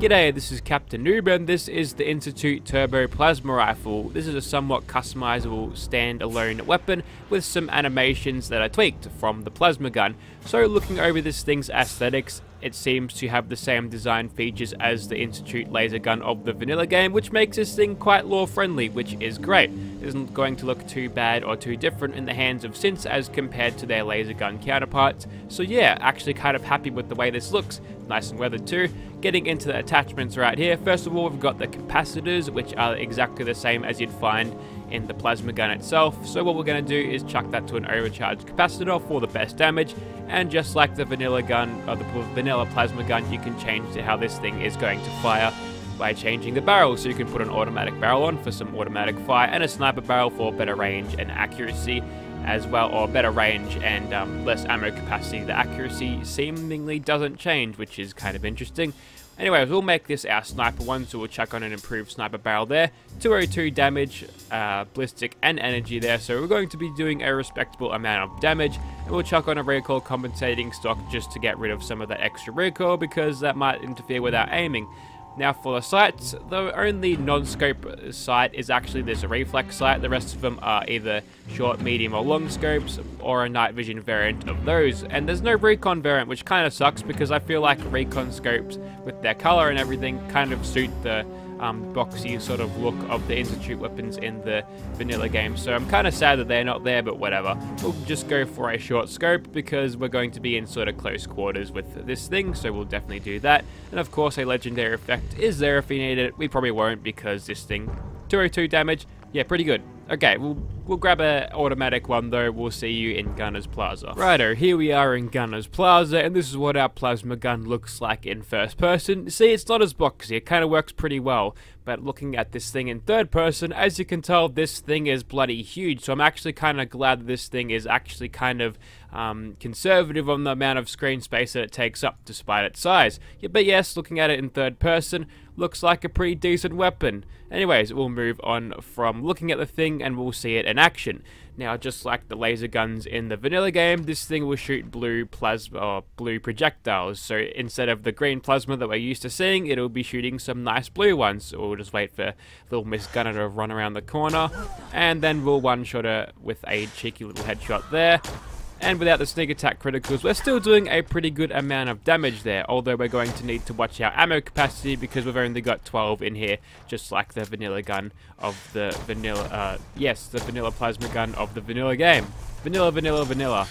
G'day, this is Captain Noob and this is the Institute Turbo Plasma Rifle. This is a somewhat customizable stand-alone weapon with some animations that are tweaked from the plasma gun. So looking over this thing's aesthetics, it seems to have the same design features as the Institute laser gun of the vanilla game, which makes this thing quite lore friendly, which is great. Isn't going to look too bad or too different in the hands of synths as compared to their laser gun counterparts. So yeah, actually kind of happy with the way this looks. Nice and weathered too. Getting into the attachments right here, first of all we've got the capacitors, which are exactly the same as you'd find in the plasma gun itself. So what we're going to do is chuck that to an overcharged capacitor for the best damage. And just like the vanilla gun, or the vanilla plasma gun, you can change to how this thing is going to fire by changing the barrel. So you can put an automatic barrel on for some automatic fire and a sniper barrel for better range and accuracy as well, or better range and um, less ammo capacity. The accuracy seemingly doesn't change, which is kind of interesting. Anyways, we'll make this our sniper one, so we'll chuck on an improved sniper barrel there. 202 damage, uh, ballistic, and energy there, so we're going to be doing a respectable amount of damage. And we'll chuck on a recoil compensating stock just to get rid of some of that extra recoil, because that might interfere with our aiming. Now for the sights, the only non-scope sight is actually this reflex sight. The rest of them are either short, medium or long scopes or a night vision variant of those. And there's no recon variant which kind of sucks because I feel like recon scopes with their color and everything kind of suit the um, boxy sort of look of the Institute weapons in the vanilla game. So I'm kind of sad that they're not there, but whatever. We'll just go for a short scope because we're going to be in sort of close quarters with this thing, so we'll definitely do that. And of course, a legendary effect is there if we need it. We probably won't because this thing, 202 damage, yeah, pretty good. Okay, we'll we'll grab an automatic one though. We'll see you in Gunner's Plaza. Righto, here we are in Gunner's Plaza, and this is what our plasma gun looks like in first person. See, it's not as boxy. It kind of works pretty well. But looking at this thing in third person, as you can tell, this thing is bloody huge. So I'm actually kind of glad this thing is actually kind of um, conservative on the amount of screen space that it takes up, despite its size. Yeah, but yes, looking at it in third person, looks like a pretty decent weapon. Anyways, we'll move on from looking at the thing and we'll see it in action. Now, just like the laser guns in the vanilla game, this thing will shoot blue plasma or blue projectiles. So instead of the green plasma that we're used to seeing, it'll be shooting some nice blue ones. So we'll just wait for little Miss Gunner to run around the corner, and then we'll one-shot her with a cheeky little headshot there. And without the sneak attack criticals, we're still doing a pretty good amount of damage there, although we're going to need to watch our ammo capacity because we've only got 12 in here, just like the vanilla gun of the vanilla, uh, yes, the vanilla plasma gun of the vanilla game. Vanilla, vanilla, vanilla.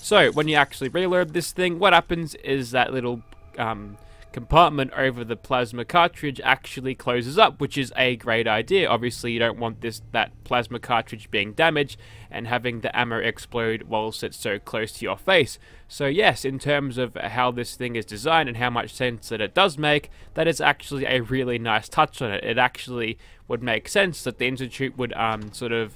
So, when you actually reload this thing, what happens is that little, um, compartment over the plasma cartridge actually closes up, which is a great idea. Obviously, you don't want this that plasma cartridge being damaged and having the ammo explode whilst it's so close to your face. So yes, in terms of how this thing is designed and how much sense that it does make, that is actually a really nice touch on it. It actually would make sense that the Institute would um, sort of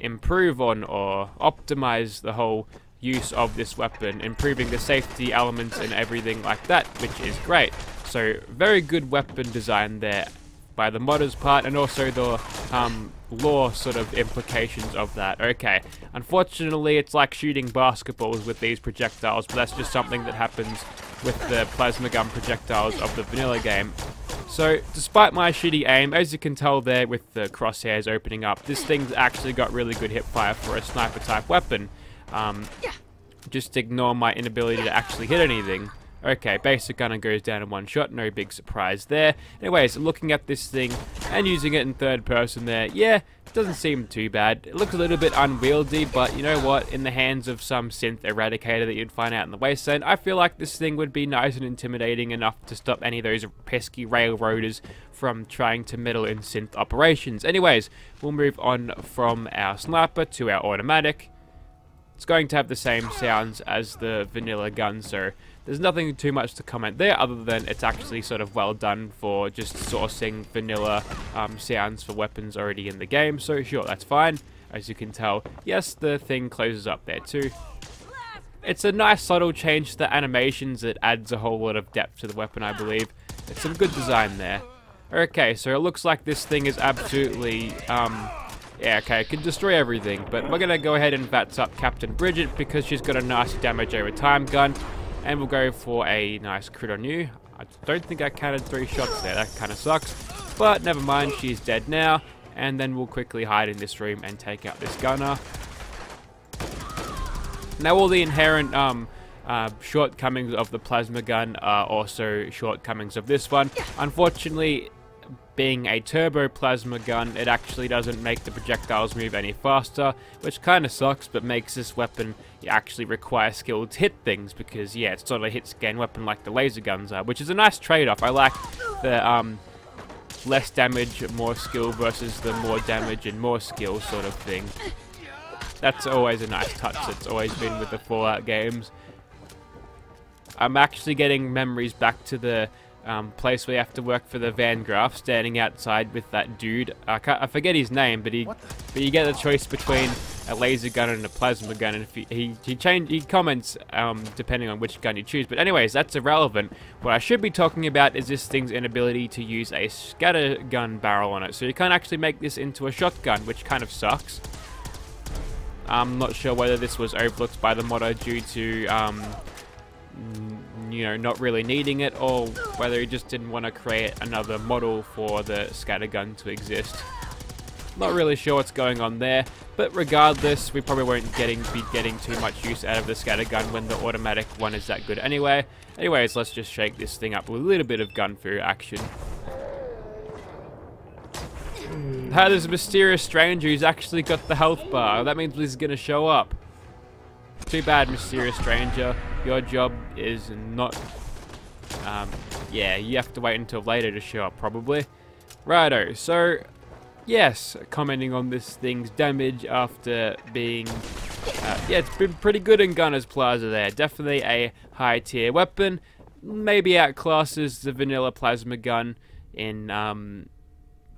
improve on or optimize the whole use of this weapon, improving the safety elements and everything like that, which is great. So very good weapon design there by the modders part and also the um, lore sort of implications of that. Okay, unfortunately it's like shooting basketballs with these projectiles, but that's just something that happens with the plasma gun projectiles of the vanilla game. So, despite my shitty aim, as you can tell there with the crosshairs opening up, this thing's actually got really good hip fire for a sniper type weapon. Um, just ignore my inability to actually hit anything. Okay, basic gunner goes down in one shot, no big surprise there. Anyways, looking at this thing and using it in third person there, yeah, it doesn't seem too bad. It looks a little bit unwieldy, but you know what, in the hands of some synth eradicator that you'd find out in the wasteland, I feel like this thing would be nice and intimidating enough to stop any of those pesky railroaders from trying to meddle in synth operations. Anyways, we'll move on from our sniper to our automatic. It's going to have the same sounds as the vanilla gun, so there's nothing too much to comment there other than it's actually sort of well done for just sourcing vanilla um, sounds for weapons already in the game, so sure, that's fine. As you can tell, yes, the thing closes up there too. It's a nice subtle change to the animations that adds a whole lot of depth to the weapon, I believe. It's some good design there. Okay, so it looks like this thing is absolutely um, yeah, okay, it can destroy everything, but we're gonna go ahead and VATS up Captain Bridget because she's got a nice damage over time gun, and we'll go for a nice crit on you. I don't think I counted three shots there. That kind of sucks. But never mind, she's dead now. And then we'll quickly hide in this room and take out this gunner. Now all the inherent um, uh, shortcomings of the plasma gun are also shortcomings of this one. Unfortunately, being a turbo plasma gun, it actually doesn't make the projectiles move any faster, which kind of sucks, but makes this weapon actually require skill to hit things, because yeah, it's not a hit scan weapon like the laser guns are, which is a nice trade-off. I like the um, less damage, more skill versus the more damage and more skill sort of thing. That's always a nice touch, it's always been with the Fallout games. I'm actually getting memories back to the um, place where you have to work for the Van Graff, standing outside with that dude. I, I forget his name, but he, but you get the choice between a laser gun and a plasma gun, and if he he, he change he comments um, depending on which gun you choose. But anyways, that's irrelevant. What I should be talking about is this thing's inability to use a scatter gun barrel on it, so you can't actually make this into a shotgun, which kind of sucks. I'm not sure whether this was overlooked by the modder due to um, you know, not really needing it, or whether he just didn't want to create another model for the scattergun to exist. Not really sure what's going on there, but regardless, we probably won't getting be getting too much use out of the scattergun when the automatic one is that good anyway. Anyways, let's just shake this thing up with a little bit of gun fu action. How there's a mysterious stranger who's actually got the health bar. That means he's gonna show up. Too bad, mysterious stranger. Your job is not... Um, yeah, you have to wait until later to show up, probably. Righto, so... Yes, commenting on this thing's damage after being... Uh, yeah, it's been pretty good in Gunner's Plaza there. Definitely a high-tier weapon. Maybe outclasses the vanilla plasma gun in... Um,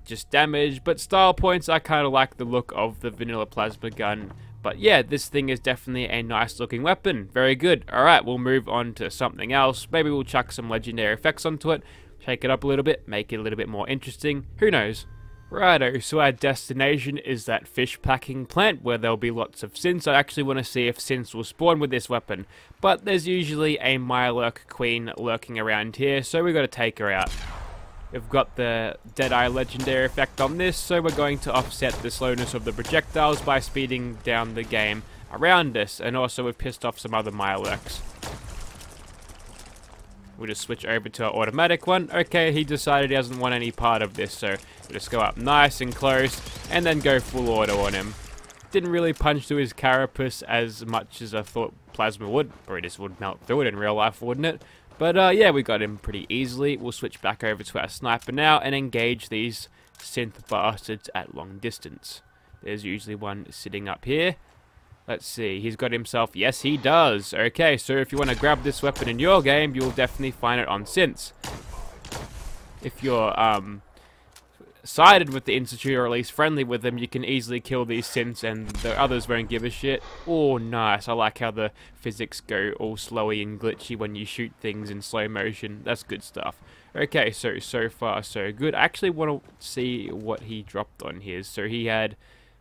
just damage, but style points, I kind of like the look of the vanilla plasma gun but yeah, this thing is definitely a nice looking weapon. Very good. Alright, we'll move on to something else. Maybe we'll chuck some legendary effects onto it, shake it up a little bit, make it a little bit more interesting. Who knows? Righto, so our destination is that fish packing plant where there'll be lots of synths. I actually want to see if synths will spawn with this weapon, but there's usually a Mirelurk queen lurking around here, so we've got to take her out. We've got the Deadeye legendary effect on this, so we're going to offset the slowness of the projectiles by speeding down the game around us, and also we've pissed off some other Mirelurks. We'll just switch over to our automatic one. Okay, he decided he doesn't want any part of this, so we'll just go up nice and close, and then go full auto on him. Didn't really punch through his carapace as much as I thought Plasma would. Or it just would melt through it in real life, wouldn't it? But uh, yeah, we got him pretty easily. We'll switch back over to our sniper now and engage these synth bastards at long distance. There's usually one sitting up here. Let's see, he's got himself, yes he does. Okay, so if you want to grab this weapon in your game, you'll definitely find it on synths. If you're um, sided with the Institute, or at least friendly with them, you can easily kill these synths and the others won't give a shit. Oh, nice. I like how the physics go all slowy and glitchy when you shoot things in slow motion. That's good stuff. Okay, so, so far, so good. I actually want to see what he dropped on his. So he had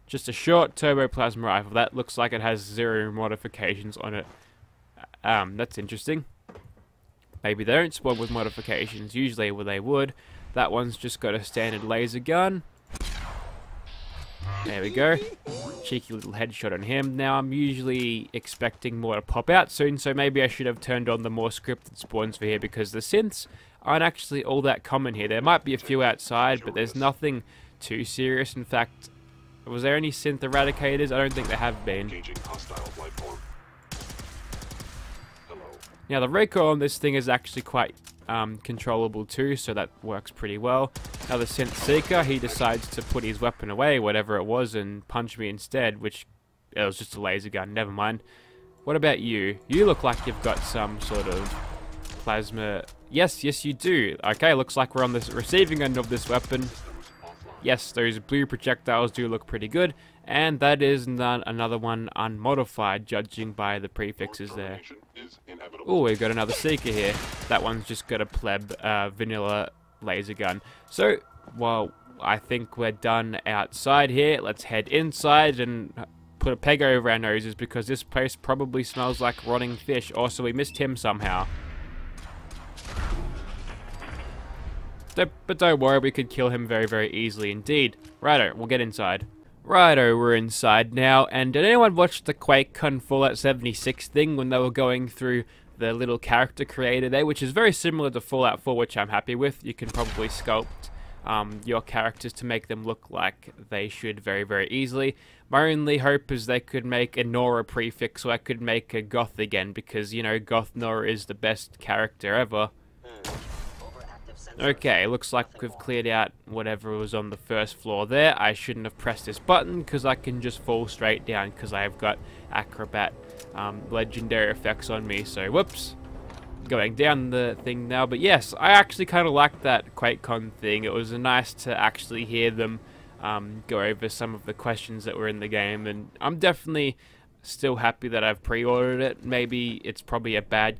just a short turbo plasma rifle. That looks like it has zero modifications on it. Um, that's interesting. Maybe they don't spawn with modifications. Usually well, they would. That one's just got a standard laser gun. There we go. Cheeky little headshot on him. Now, I'm usually expecting more to pop out soon, so maybe I should have turned on the more scripted spawns for here, because the synths aren't actually all that common here. There might be a few outside, but there's nothing too serious. In fact, was there any synth eradicators? I don't think there have been. Now, the recoil on this thing is actually quite um, controllable too, so that works pretty well. Now the Synth Seeker, he decides to put his weapon away, whatever it was, and punch me instead, which it was just a laser gun, never mind. What about you? You look like you've got some sort of plasma... Yes, yes you do. Okay, looks like we're on the receiving end of this weapon. Yes, those blue projectiles do look pretty good, and that is none, another one unmodified, judging by the prefixes there. Oh, we've got another Seeker here. That one's just got a pleb uh, vanilla laser gun. So, well, I think we're done outside here. Let's head inside and put a peg over our noses because this place probably smells like rotting fish. Also, we missed him somehow. But don't worry, we could kill him very, very easily indeed. Righto, we'll get inside. Righto, we're inside now, and did anyone watch the QuakeCon Fallout 76 thing when they were going through the little character creator there, which is very similar to Fallout 4, which I'm happy with. You can probably sculpt um, your characters to make them look like they should very, very easily. My only hope is they could make a Nora prefix so I could make a Goth again, because, you know, Goth Nora is the best character ever. Okay, looks like we've cleared out whatever was on the first floor there. I shouldn't have pressed this button because I can just fall straight down because I've got Acrobat um, legendary effects on me. So, whoops. Going down the thing now. But yes, I actually kind of liked that QuakeCon thing. It was nice to actually hear them um, go over some of the questions that were in the game. And I'm definitely still happy that I've pre-ordered it. Maybe it's probably a bad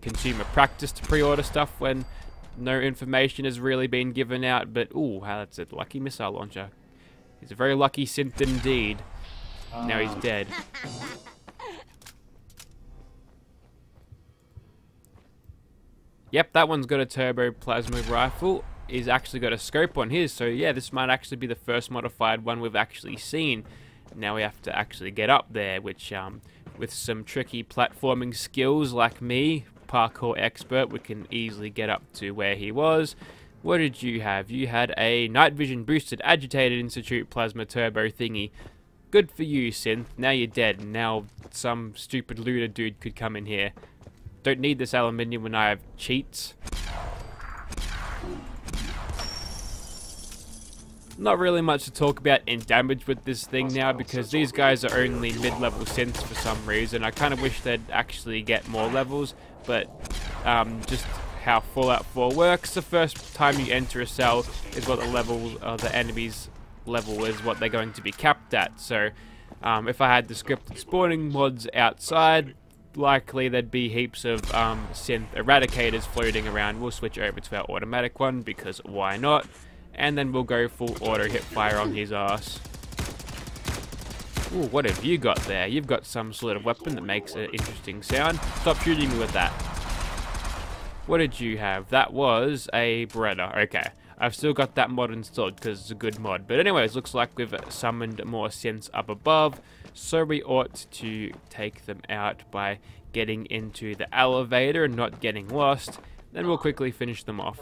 consumer practice to pre-order stuff when no information has really been given out, but ooh, that's a lucky missile launcher. He's a very lucky synth indeed. Now he's dead. Yep, that one's got a turbo plasma rifle. He's actually got a scope on his, so yeah, this might actually be the first modified one we've actually seen. Now we have to actually get up there, which um, with some tricky platforming skills like me, parkour expert, we can easily get up to where he was. What did you have? You had a night vision boosted agitated institute plasma turbo thingy. Good for you, Synth. Now you're dead. Now some stupid looter dude could come in here. Don't need this aluminium when I have cheats. Not really much to talk about in damage with this thing now because these guys are only mid-level synths for some reason. I kind of wish they'd actually get more levels, but um, just how Fallout 4 works. The first time you enter a cell is what the level, uh, the enemy's level is what they're going to be capped at. So um, if I had the scripted spawning mods outside, likely there'd be heaps of um, synth eradicators floating around. We'll switch over to our automatic one because why not? And then we'll go full auto hip fire on his ass. Ooh, what have you got there? You've got some sort of weapon that makes an interesting sound. Stop shooting me with that. What did you have? That was a Beretta. Okay. I've still got that mod installed because it's a good mod. But anyways, looks like we've summoned more synths up above. So we ought to take them out by getting into the elevator and not getting lost. Then we'll quickly finish them off.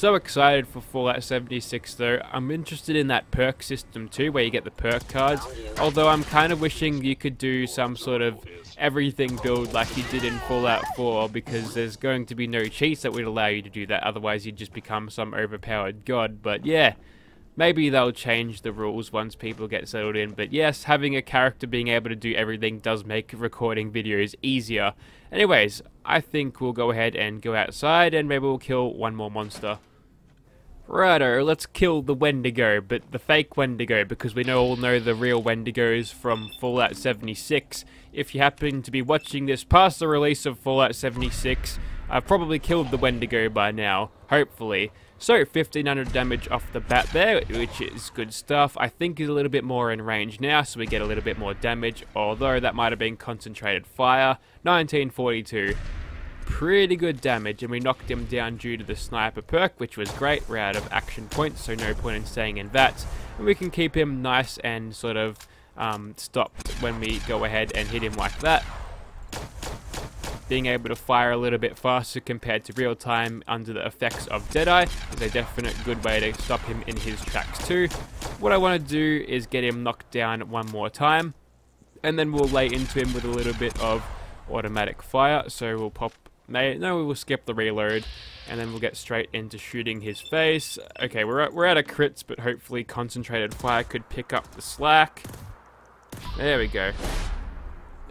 So excited for Fallout 76 though. I'm interested in that perk system too, where you get the perk cards. Although I'm kind of wishing you could do some sort of everything build like you did in Fallout 4, because there's going to be no cheats that would allow you to do that. Otherwise, you'd just become some overpowered god. But yeah, maybe they'll change the rules once people get settled in. But yes, having a character being able to do everything does make recording videos easier. Anyways, I think we'll go ahead and go outside and maybe we'll kill one more monster. Righto, let's kill the Wendigo, but the fake Wendigo, because we know, all know the real Wendigos from Fallout 76. If you happen to be watching this past the release of Fallout 76, I've probably killed the Wendigo by now, hopefully. So, 1500 damage off the bat there, which is good stuff. I think he's a little bit more in range now, so we get a little bit more damage, although that might have been concentrated fire. 1942 pretty good damage, and we knocked him down due to the sniper perk, which was great. We're out of action points, so no point in staying in that. And we can keep him nice and sort of um, stopped when we go ahead and hit him like that. Being able to fire a little bit faster compared to real time under the effects of Deadeye is a definite good way to stop him in his tracks too. What I want to do is get him knocked down one more time, and then we'll lay into him with a little bit of automatic fire. So we'll pop no, we will skip the reload, and then we'll get straight into shooting his face. Okay, we're at, we're out of crits, but hopefully concentrated fire could pick up the slack. There we go.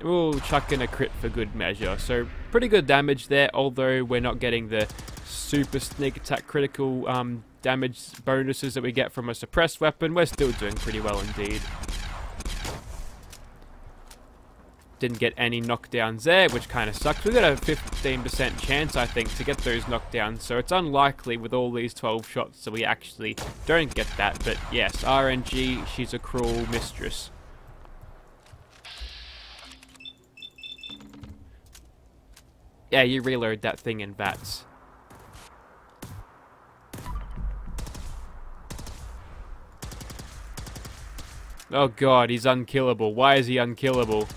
We'll chuck in a crit for good measure. So pretty good damage there, although we're not getting the super sneak attack critical um, damage bonuses that we get from a suppressed weapon. We're still doing pretty well indeed. Didn't get any knockdowns there, which kind of sucks. We got a 15% chance, I think, to get those knockdowns, so it's unlikely with all these 12 shots that we actually don't get that. But yes, RNG, she's a cruel mistress. Yeah, you reload that thing in VATS. Oh god, he's unkillable. Why is he unkillable?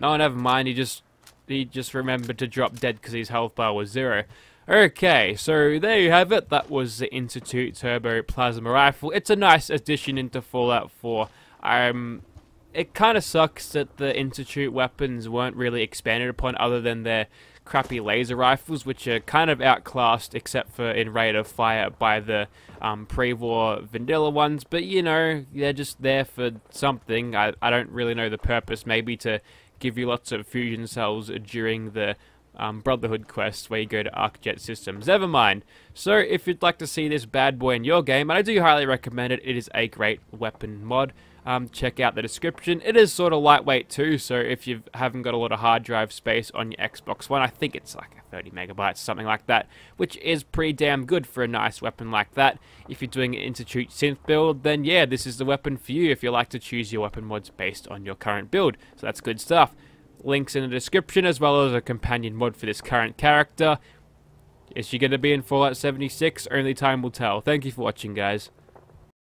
No, never mind. He just he just remembered to drop dead because his health bar was zero. Okay, so there you have it. That was the Institute Turbo Plasma Rifle. It's a nice addition into Fallout 4. Um, it kind of sucks that the Institute weapons weren't really expanded upon other than their crappy laser rifles, which are kind of outclassed except for in rate of fire by the um, pre-war vanilla ones. But you know, they're just there for something. I, I don't really know the purpose. Maybe to give you lots of fusion cells during the um, Brotherhood quest where you go to Arcjet Systems. Never mind. So, if you'd like to see this bad boy in your game, and I do highly recommend it, it is a great weapon mod. Um, check out the description. It is sort of lightweight too, so if you haven't got a lot of hard drive space on your Xbox One, I think it's like 30 megabytes, something like that, which is pretty damn good for a nice weapon like that. If you're doing an Institute synth build, then yeah, this is the weapon for you if you like to choose your weapon mods based on your current build. So that's good stuff links in the description as well as a companion mod for this current character. Is she going to be in Fallout 76? Only time will tell. Thank you for watching, guys.